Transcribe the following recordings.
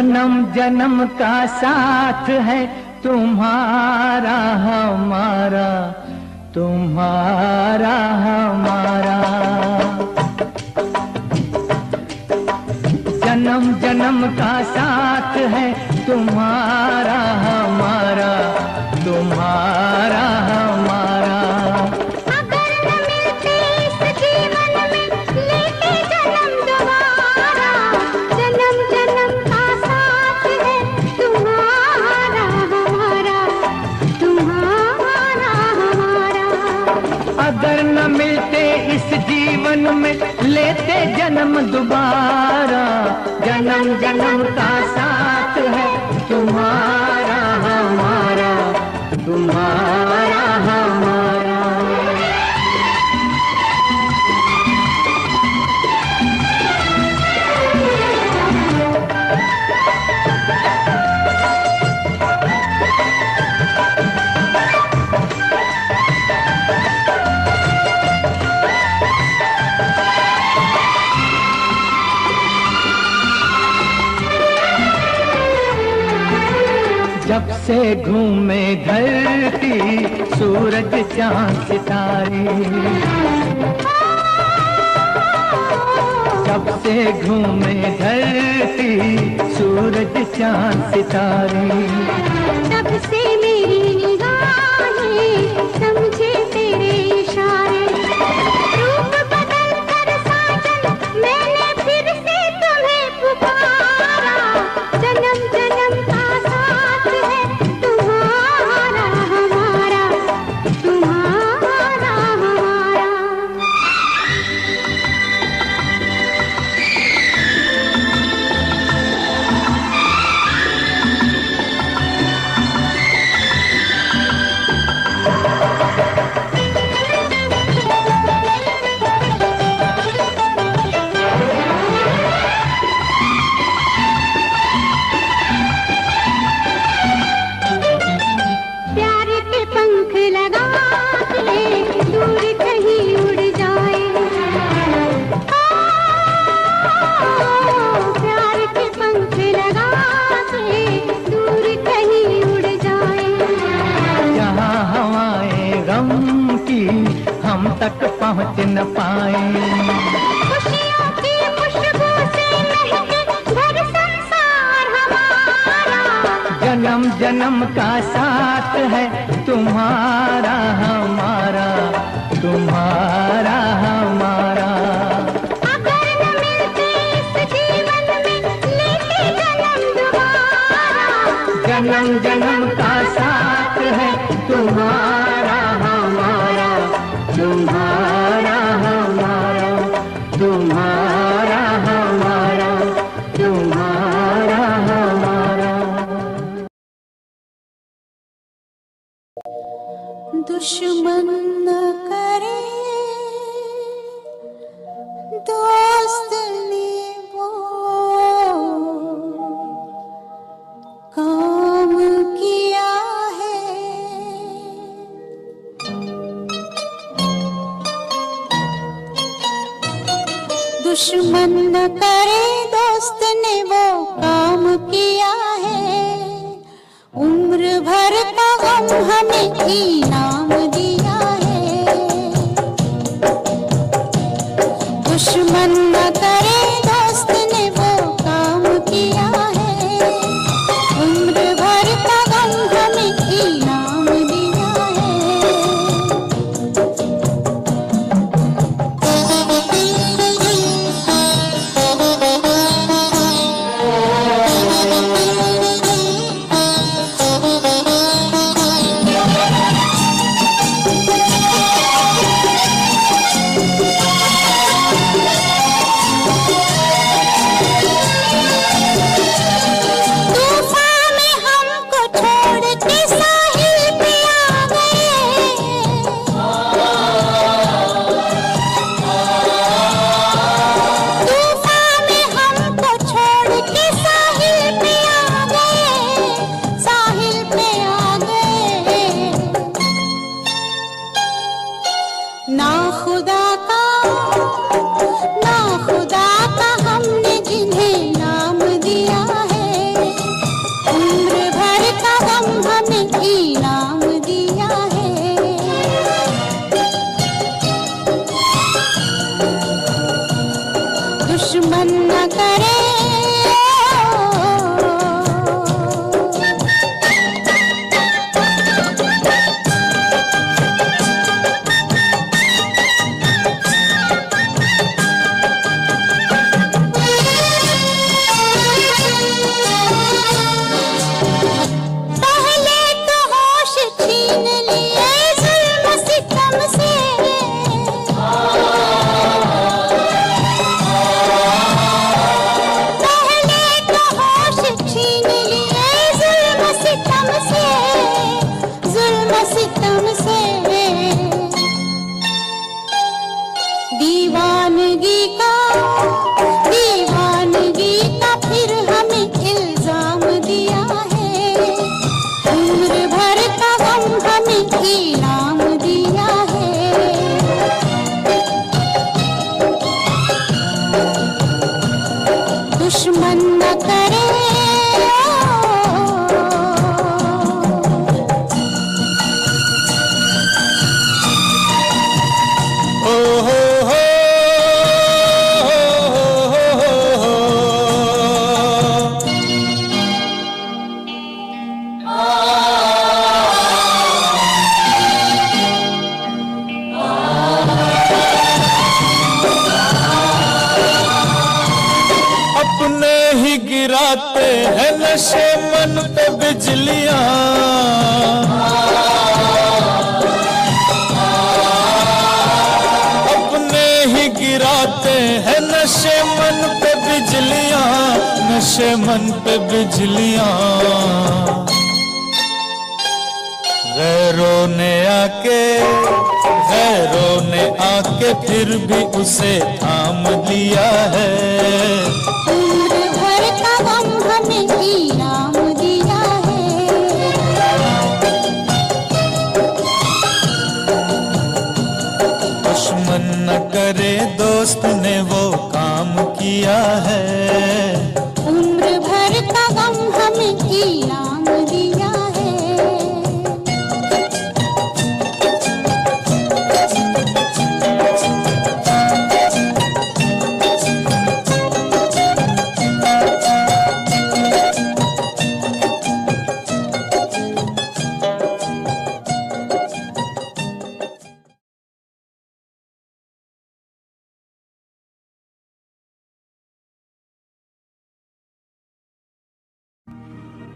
जन्म जन्म का साथ है तुम्हारा, हमारा तुम्हारा, हमारा। जन्म जन्म का साथ है तुम्हारा, हमारा तुम्हारा, हमारा। பாபா से घूमे धरती, सूरज, चाँद, सितारे। सबसे घूमे धरती, सूरज, चाँद, सितारे। सबसे मेरी निगाहें पहुँच न पाए। जन्म जन्म का साथ है तुम्हारा हमारा। तुम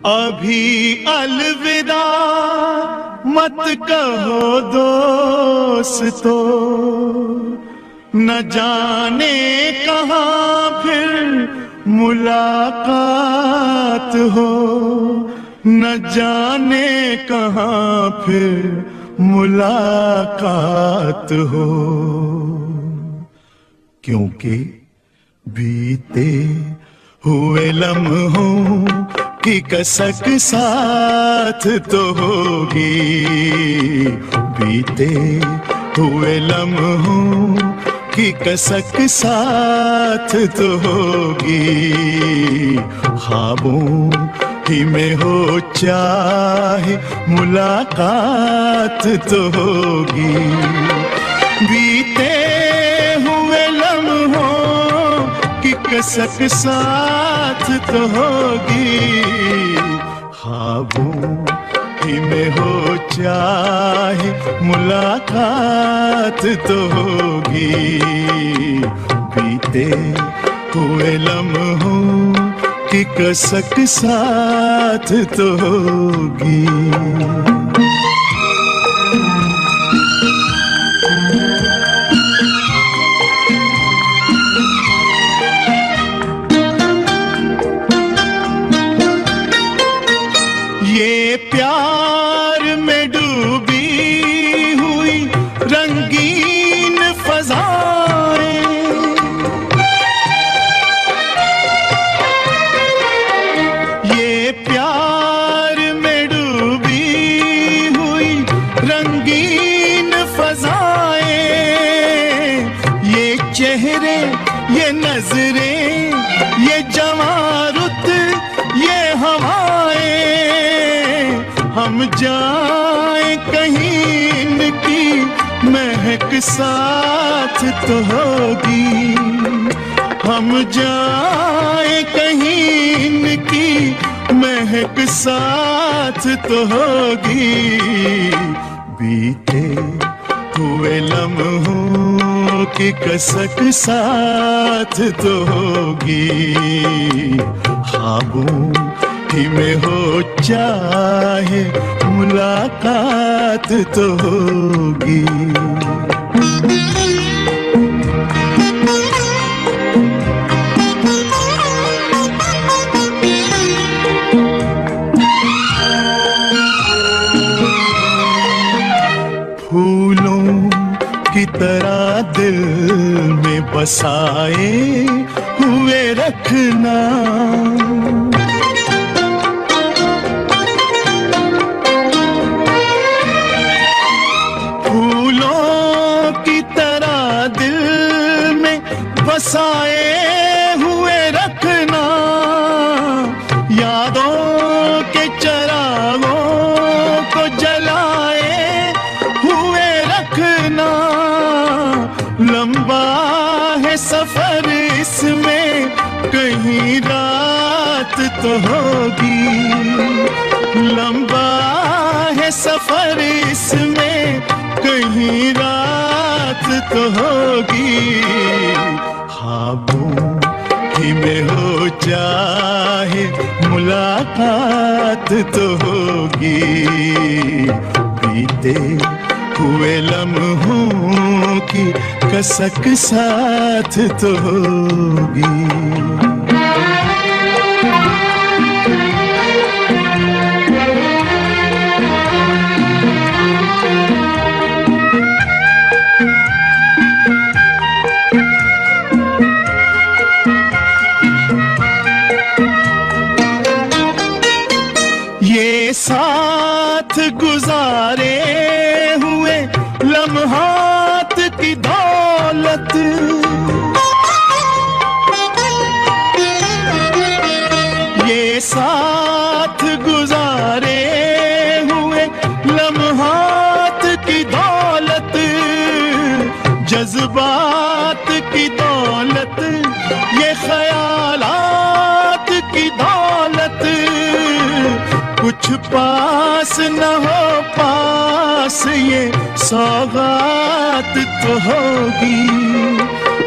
अभी अलविदा मत कहो दोस्तों न जाने कहा फिर मुलाकात हो। न जाने कहा फिर मुलाकात हो। क्योंकि बीते हुए लम्हों की कसक साथ तो होगी। बीते हुए लम्हों की कसक साथ तो होगी। ख्वाबों ही में हो चाहे मुलाकात तो होगी। बीते हुए लम्हों की कसक साथ तो होगी। ख्वाबों ही में हो चाहे मुलाकात तो होगी। बीते हुए लम्हों की कसक साथ तो होगी। साथ तो होगी। बीते हुए लम्हों की कसक साथ तो होगी। ही में हो चाहे मुलाकात तो होगी। बसाए हुए रखना। चाहे मुलाकात तो होगी। बीते हुए लम्हों की कसक साथ तो होगी। जज्बात की दौलत, ये ख्यालात की दौलत। कुछ पास न हो, पास ये सौगात तो होगी।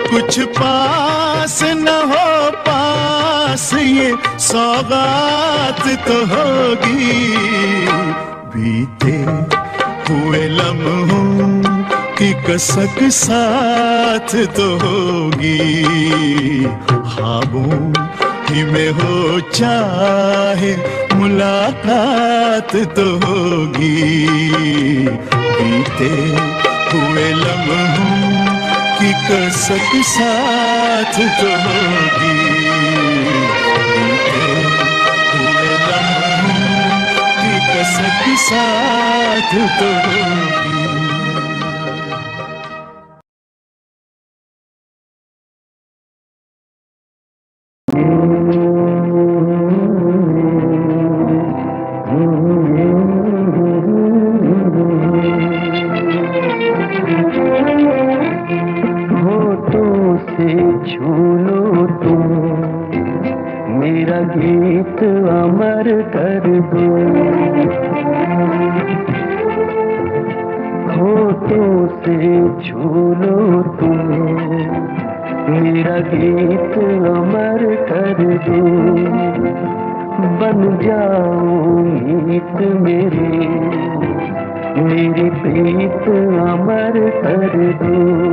कुछ पास न हो, पास ये सौगात तो होगी। बीते हुए लम्हों की कसक साथ तो होगी। ख्वाबों ही में हो चाहे मुलाकात तो होगी। बीते हुए लम्हों की कसक साथ तो होगी। लम्हों की कसक साथ तो होगी। जाओ गीत मेरे। मेरी प्रीत अमर कर दो।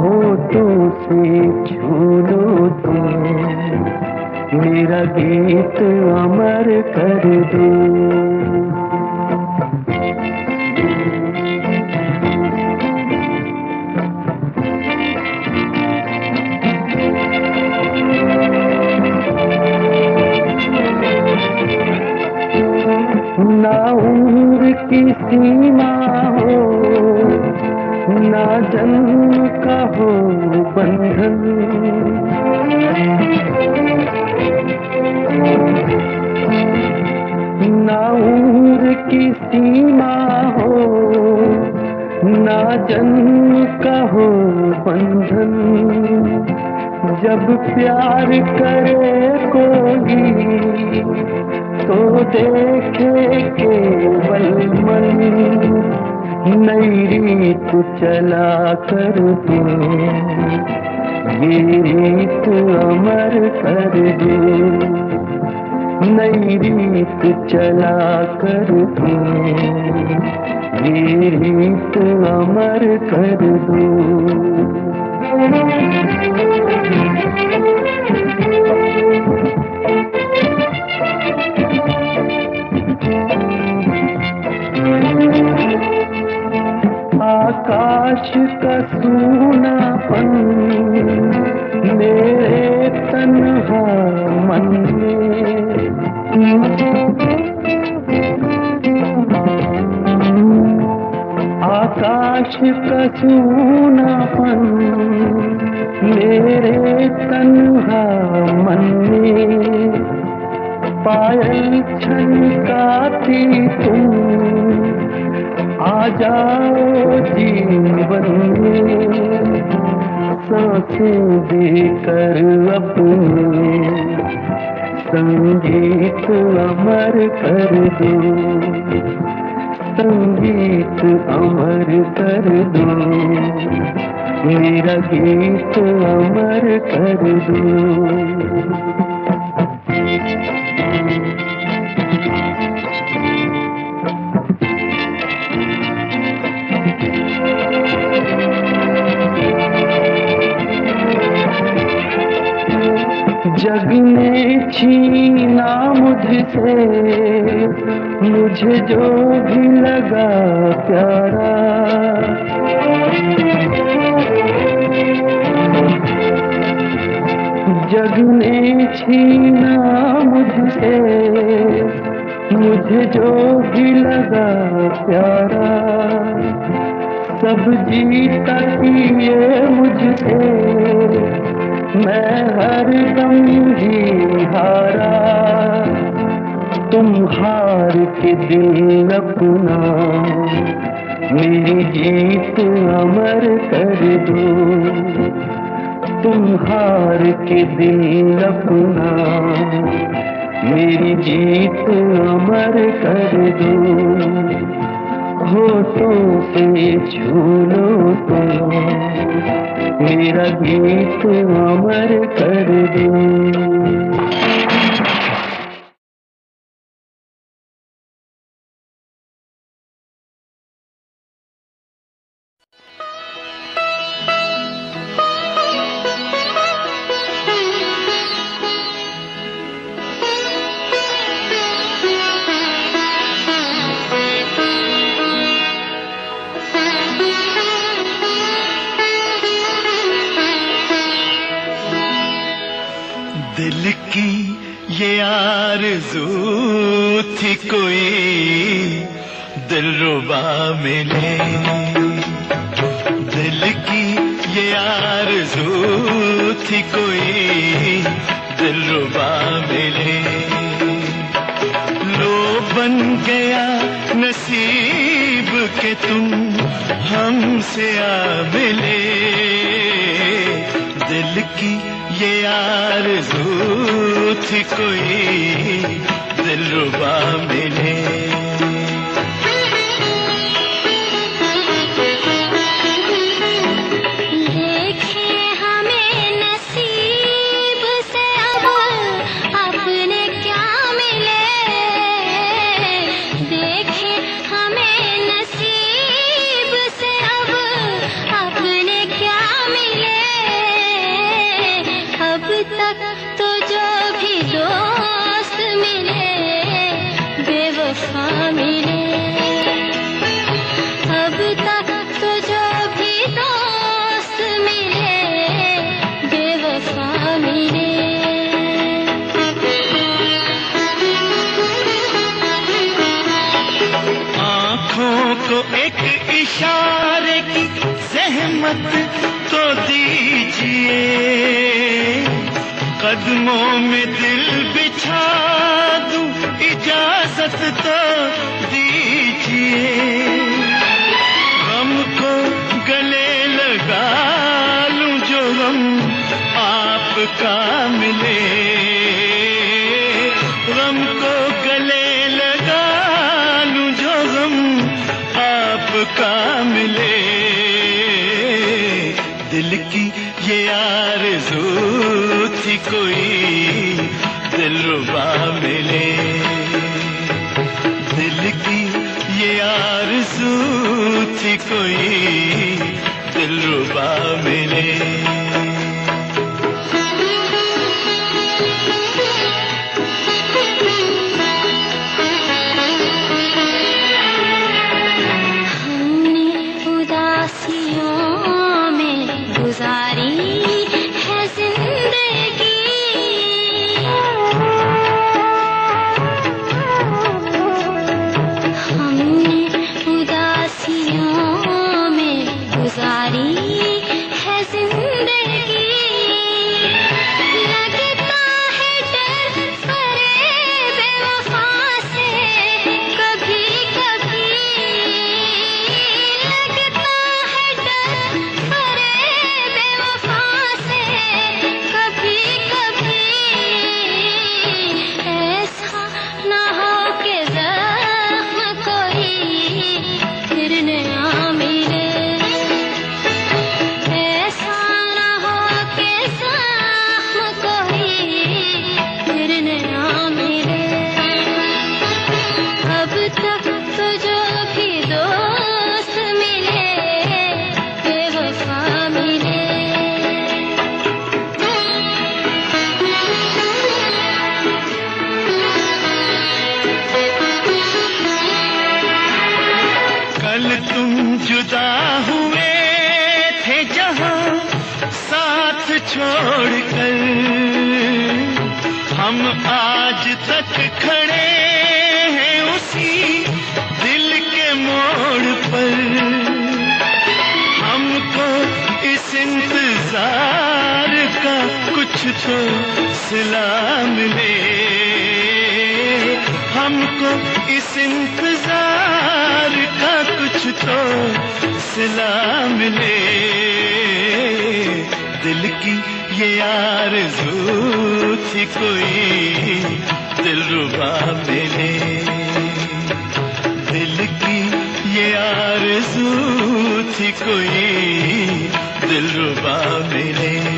होठों से छू लो तुम मेरा गीत अमर कर दो। ना उम्र की सीमा हो, ना जन्म का हो बंधन। ना उम्र की सीमा हो, ना जन्म का हो बंधन। जब प्यार करे कोई तो देखे केवल मन, नई रीत चला कर दे। ये रीत अमर कर दे, नई रीत चला कर दे। ये रीत अमर कर दो। आकाश का संगीत अमर कर दो। मेरा गीत अमर कर दो। जग ने छीना मुझसे, मुझे जो भी लगा प्यारा। जग ने छीना मुझसे, मुझे जो भी लगा प्यारा। सब जीता किए मुझसे। दिल अपना, मेरी जीत अमर कर दो। तुम हार के दिल अपना, मेरी जीत अमर कर दो। होठों से छू तो मेरा गीत अमर कर दो। इजाज़त तो दीजिए। कदमों में दिल बिछा दूँ, इजाज़त तो दीजिए। हमको गले लगा लूँ जो गम आपका मिले। यार थी कोई दिलरुबा मिले। दिल की ये यार थी कोई दिलरुबा मिले। हमको इस इंतज़ार का कुछ तो सिला मिले। दिल की ये यार थी कोई दिल रुबा मिले। दिल की ये यार थी कोई दिल रुबा मिले।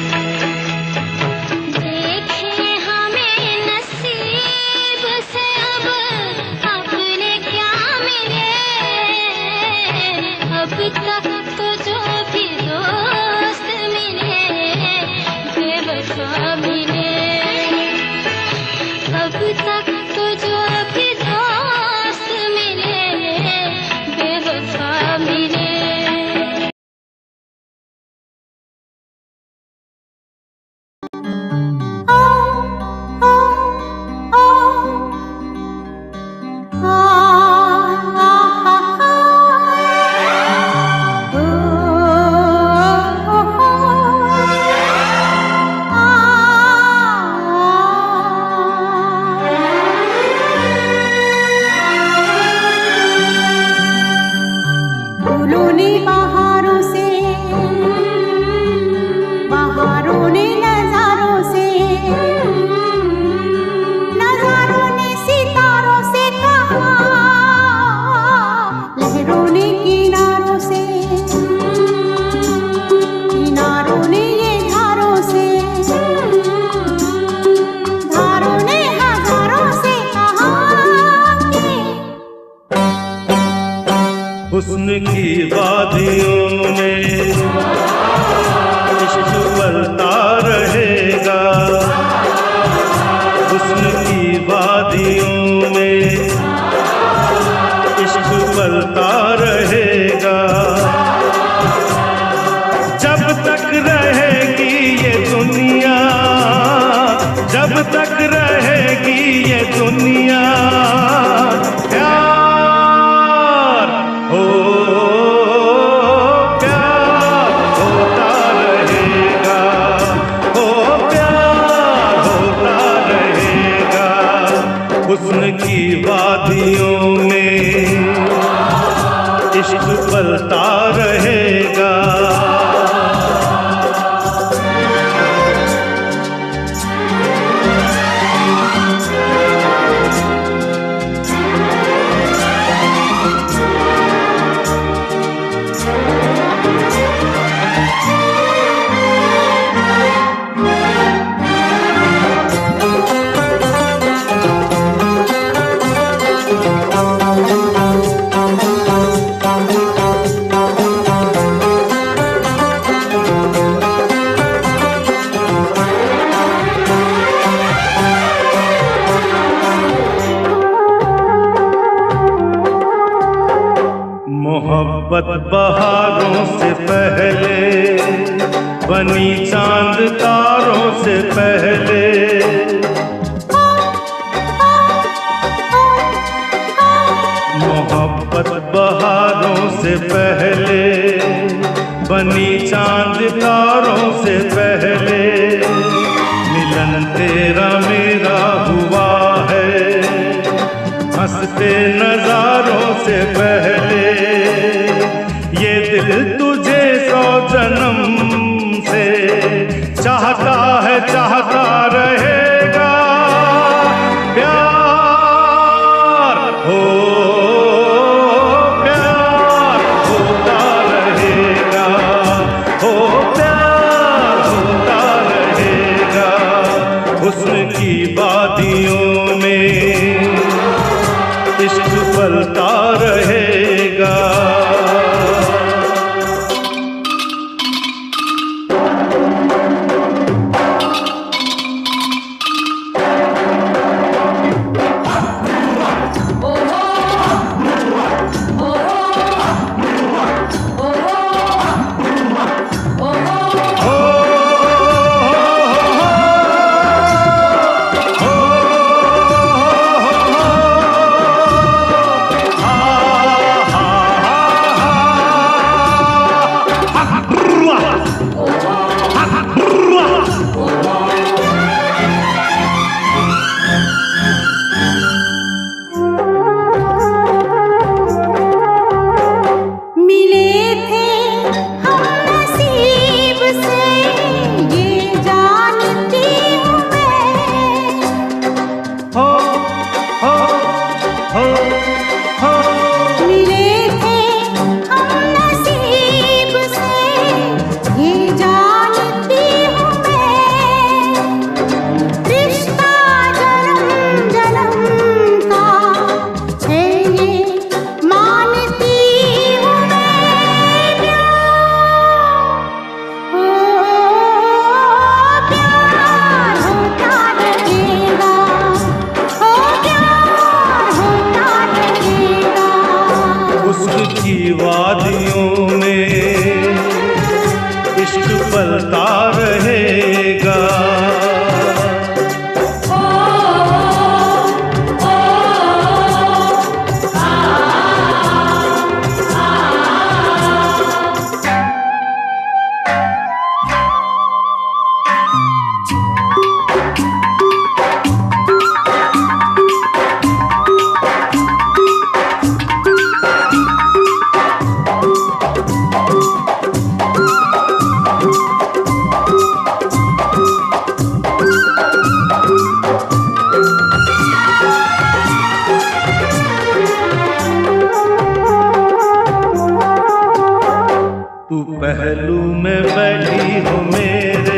पत बहारों से पहले, बनी चाँद तारों से पहले। मोहब्बत बहारों से पहले, बनी चाँद तारों से पहले कुपहलू में बैठी हो मेरे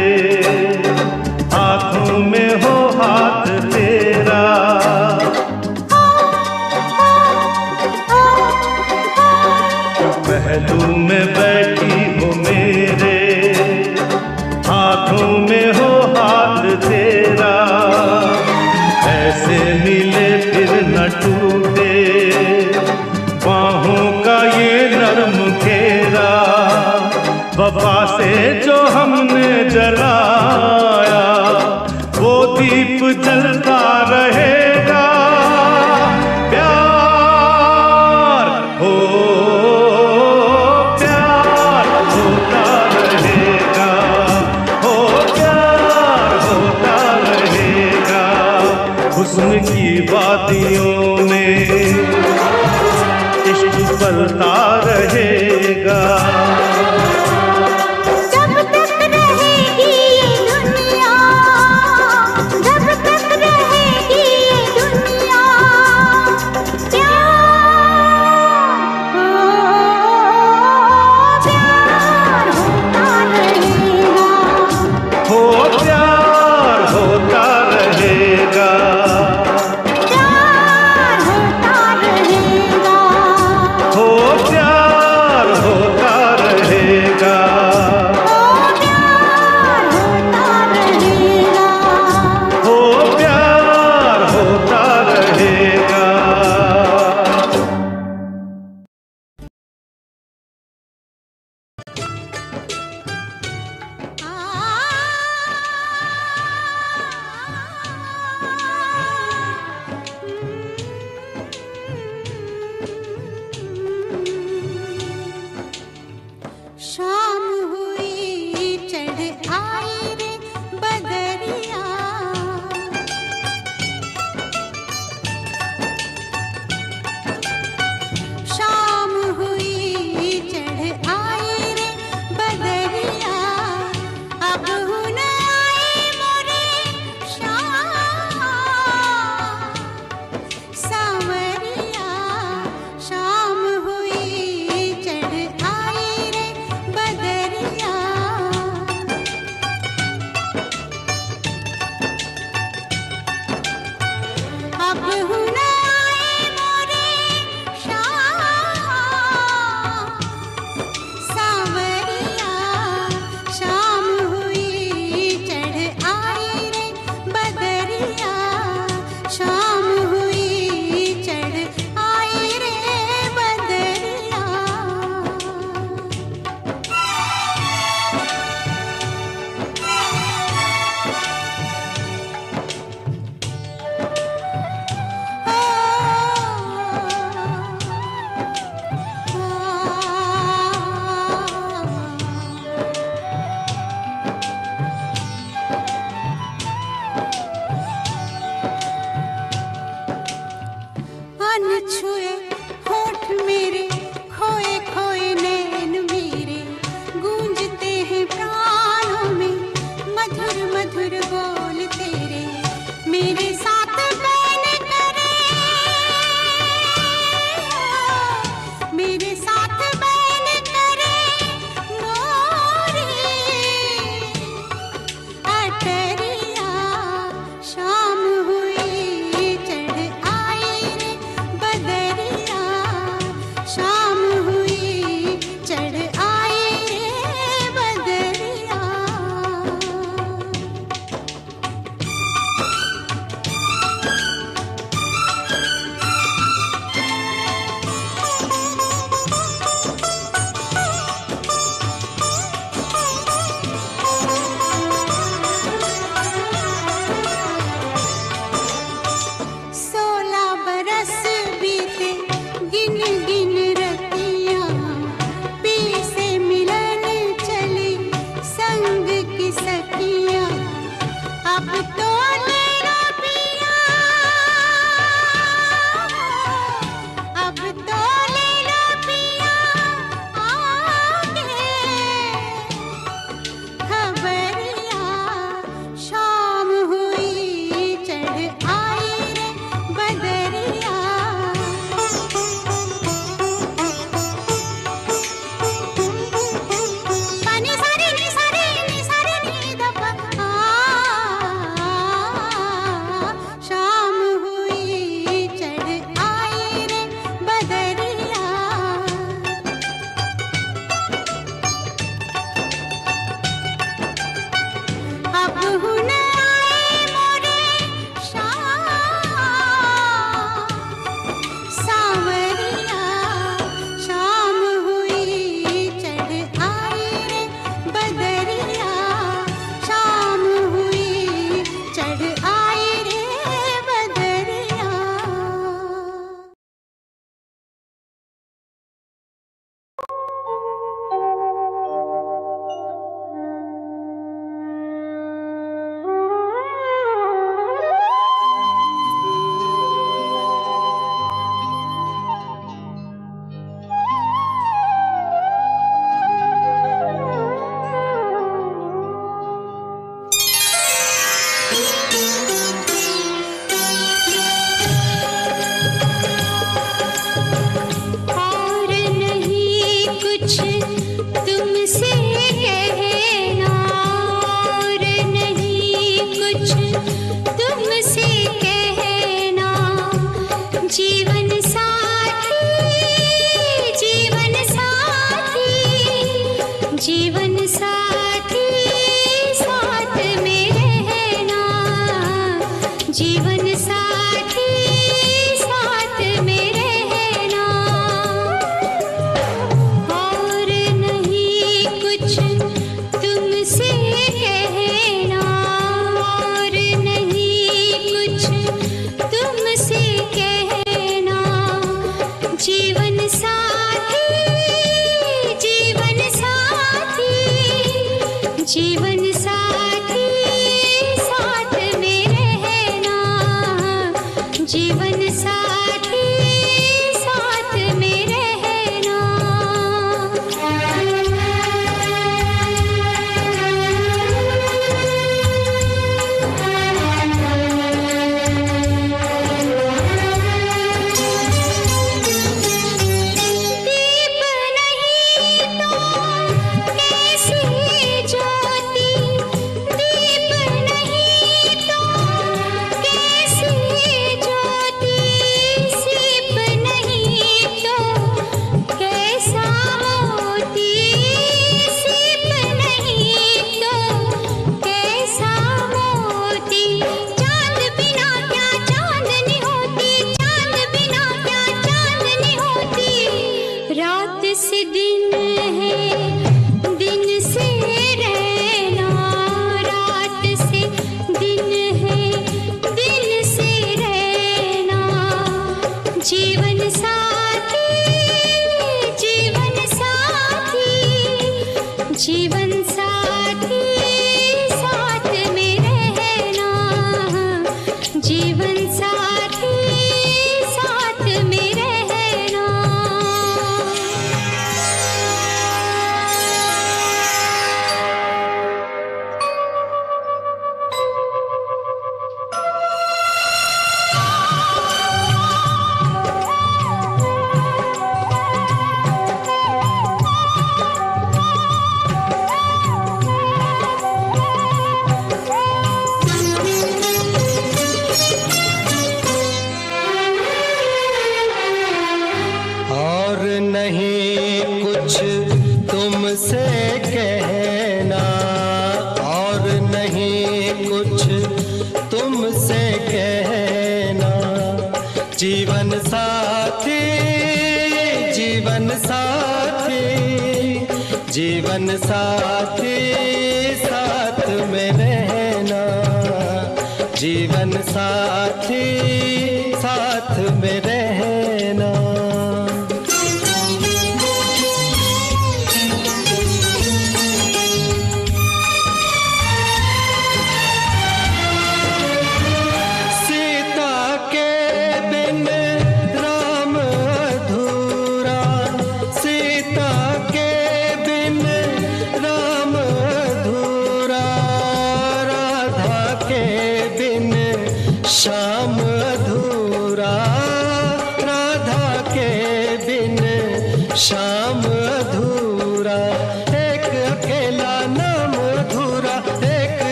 शाम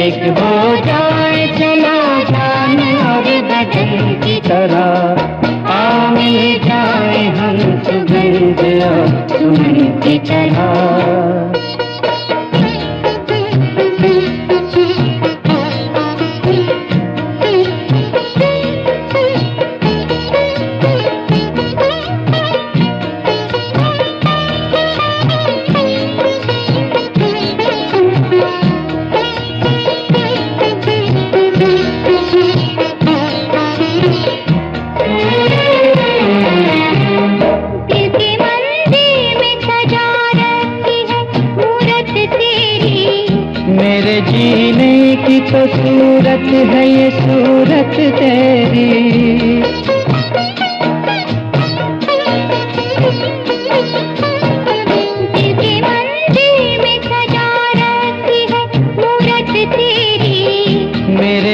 एक हो जाए चला जान अब बदल की तरह। मिल जाए हम सुगंध सुन की तरह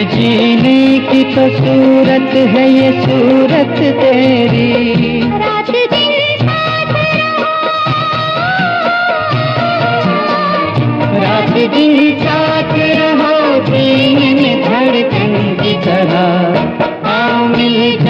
जीने की तो सूरत है ये सूरत तेरी। रात दिन साथ रहो। धड़कन की तरह। आओ मिल